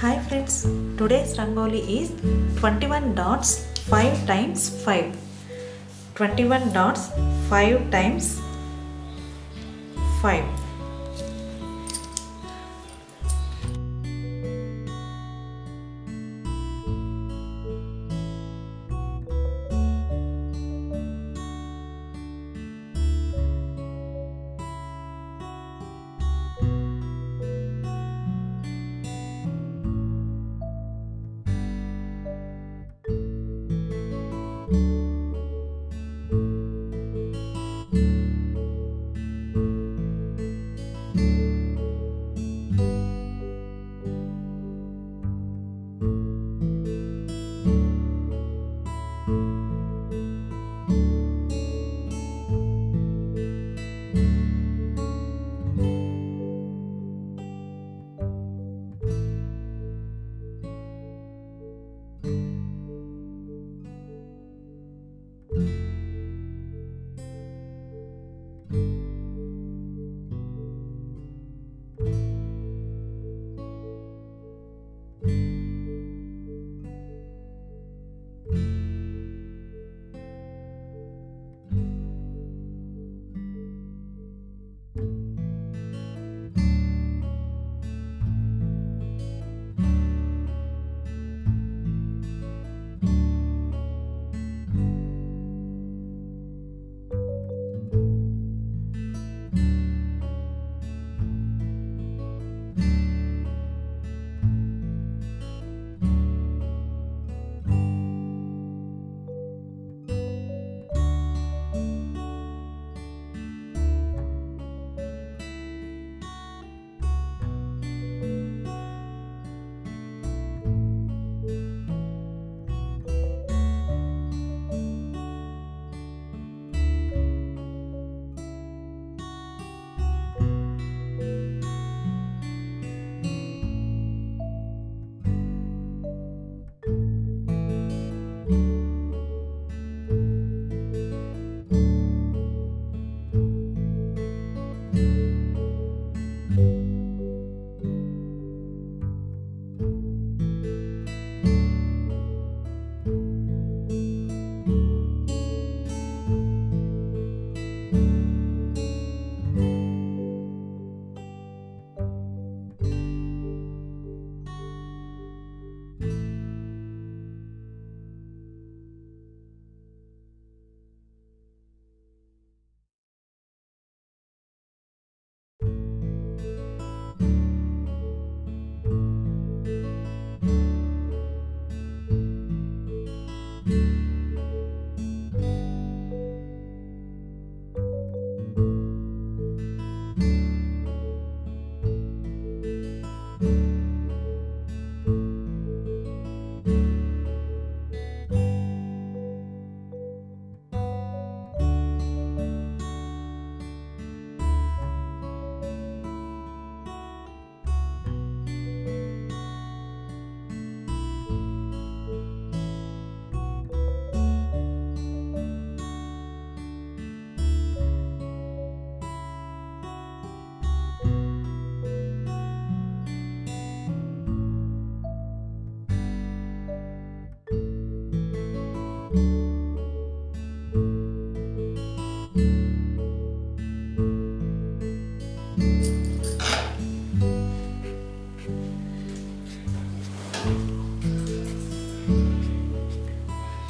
Hi friends, today's Rangoli is 21 dots 5 times 5. 21 dots 5 times 5.